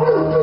Woo!